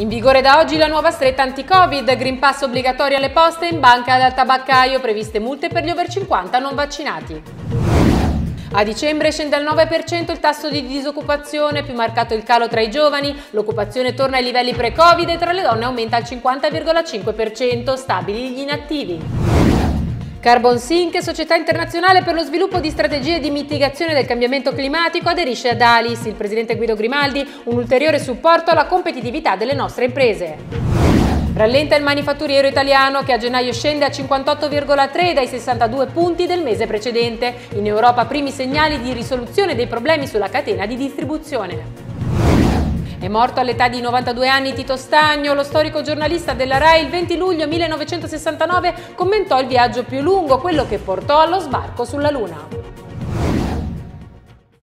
In vigore da oggi la nuova stretta anti-Covid, Green Pass obbligatorio alle poste, in banca e al tabaccaio, previste multe per gli over 50 non vaccinati. A dicembre scende al 9% il tasso di disoccupazione, più marcato il calo tra i giovani, l'occupazione torna ai livelli pre-Covid e tra le donne aumenta al 50,5%, stabili gli inattivi. Carbon Sync, società internazionale per lo sviluppo di strategie di mitigazione del cambiamento climatico, aderisce ad Alice, il presidente Guido Grimaldi, un ulteriore supporto alla competitività delle nostre imprese. Rallenta il manifatturiero italiano che a gennaio scende a 58,3 dai 62 punti del mese precedente. In Europa primi segnali di risoluzione dei problemi sulla catena di distribuzione. È morto all'età di 92 anni Tito Stagno, lo storico giornalista della RAI il 20 luglio 1969 commentò il viaggio più lungo, quello che portò allo sbarco sulla Luna.